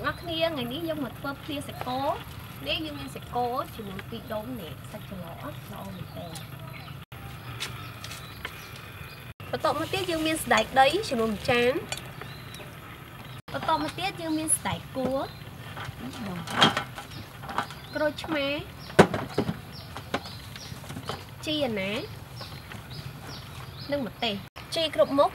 ទាំងអស់គ្នាថ្ងៃនេះយើងមកធ្វើភ្លាសាច់គោនេះយើងមានសាច់គោជាមួយពីរដុំនេះសាច់ច្រឡល្អមែនតើបន្ទាប់មកទៀតយើងមានស្ដែកដីជាមួយមួយចានបន្ទាប់មកទៀតយើងមានស្ដែកគួរក្រូចឆ្មាជីអាណានិងម្ទេសជីគ្រប់មុខ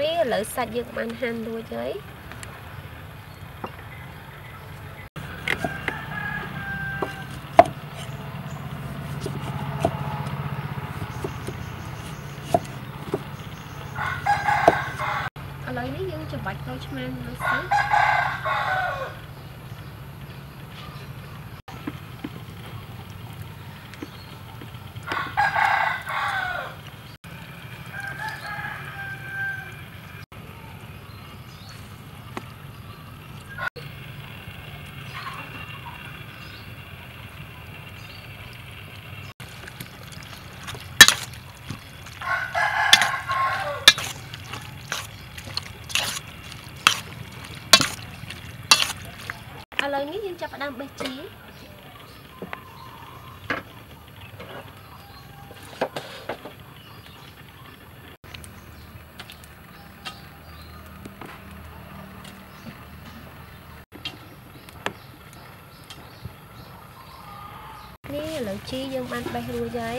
នេះ ឥឡូវសាច់យើងបានហាន់រួចហើយឥឡូវនេះយើងច្របាច់ក្រូចឆ្មាមួយសិនឥឡូវនេះយើង ចាប់ផ្ដើមបេះជីនេះឥឡូវជីយើងបានបេះរួចហើយ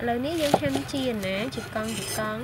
ឥឡូវនេះយើងហាន់ជីណាជាកង់ជាកង់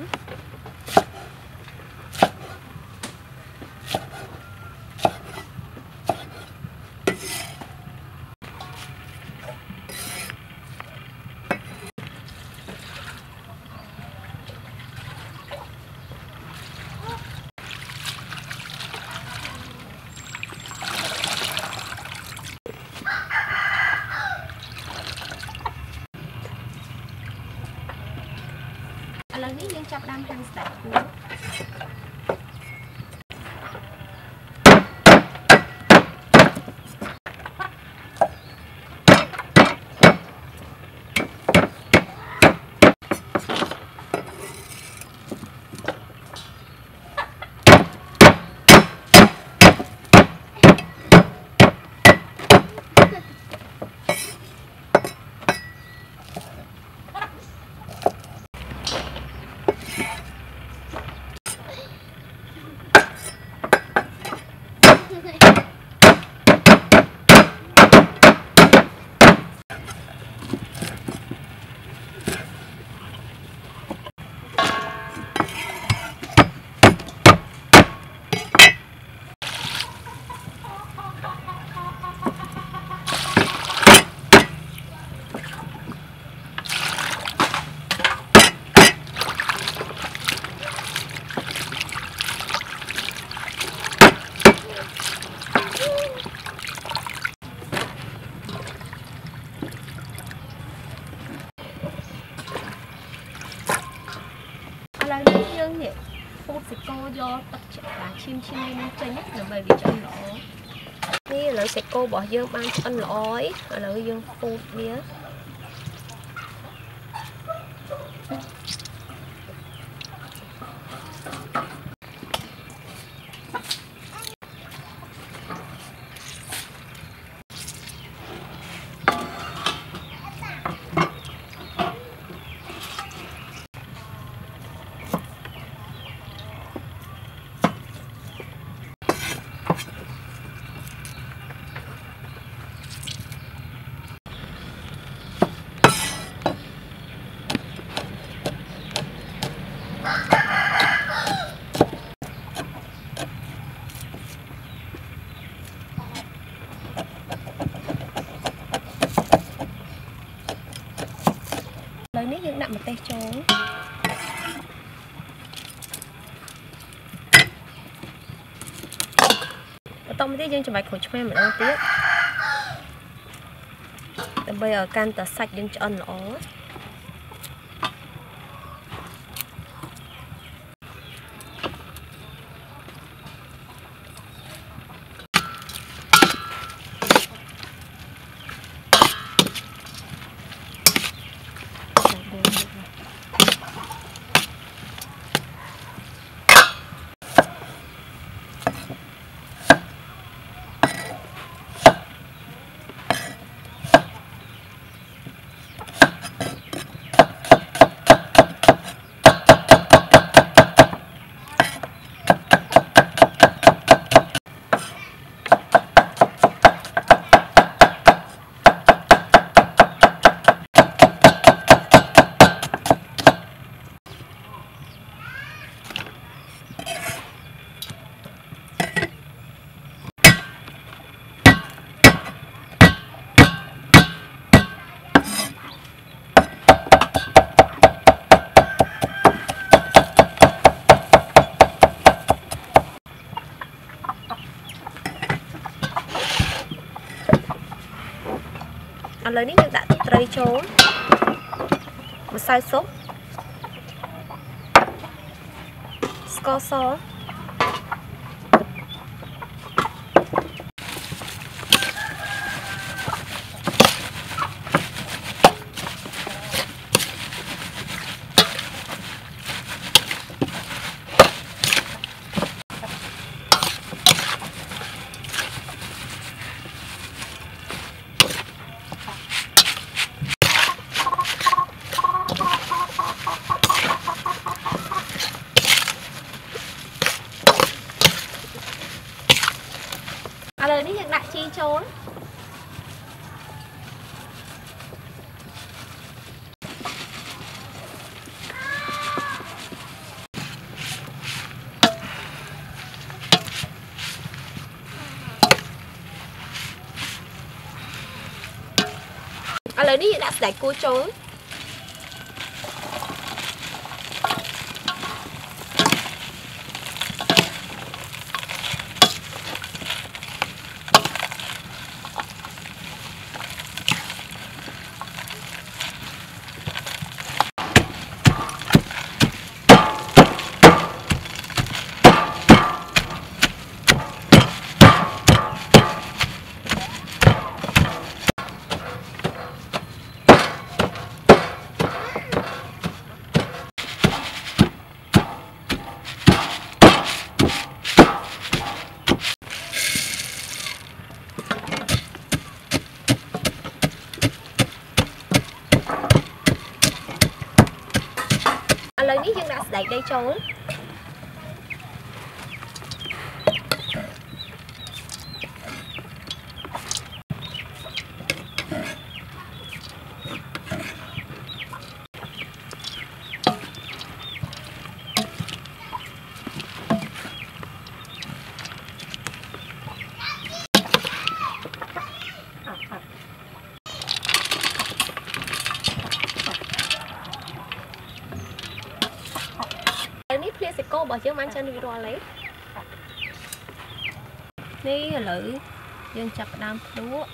សាច់គោរបស់យើងបានឆ្អិនល្អហើយឥឡូវយើងពូតវា ទេសចូលបន្តមកទៀតយើងចំបាច់ក្រូចឆ្មាម្ដងទៀតដើម្បីឲ្យកាន់តែសាច់យើងឆ្អិនល្អ ឥឡូវនេះយើងដាក់ទឹកត្រីចូលម្សៅស៊ុបស្ករស ឥឡូវនេះយើងដាក់ជីចូលឥឡូវនេះយើងដាក់ស្បែកគួរចូលឥឡូវ នេះយើងដាក់ស្បែកដីចូលឥឡូវនេះភ្លាសាច់គោ របស់យើងបានឆ្អិនរួចរាល់ហើយនេះឥឡូវយើងចាប់ផ្ដើមភ្លក់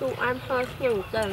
ទូអែមហើយញ៉ាំទៅ